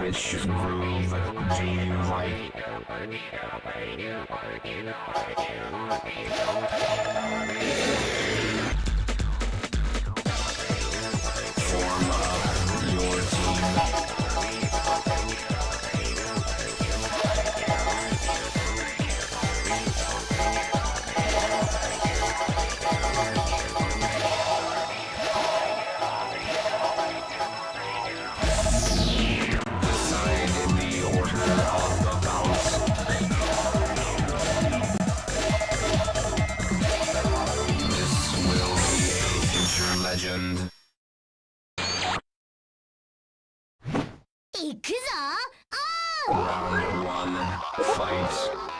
which groove do you like? Thank. 行くぞオン Round one, fight.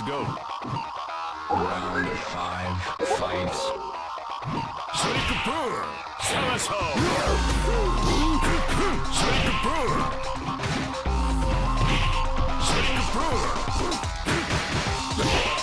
Let's go. Round five, fight. Sonic Boom! Somersault! Sonic Boom! Sonic Boom!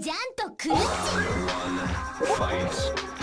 ジャンとクルッチ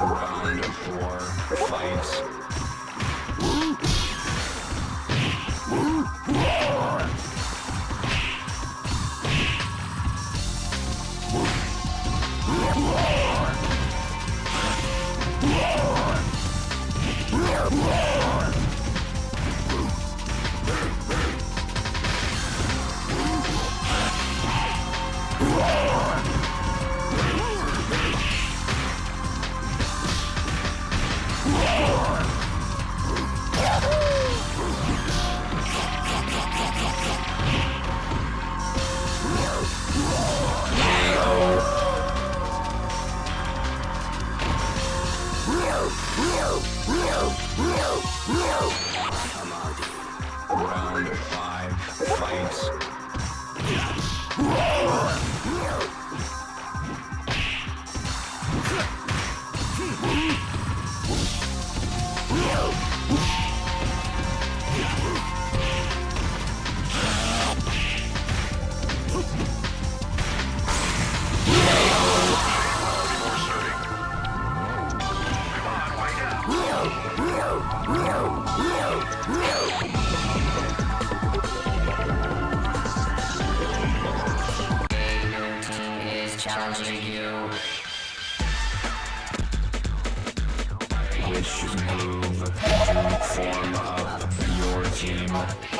round four fight. Round five, fight. challenging you which move to form up your team.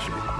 station.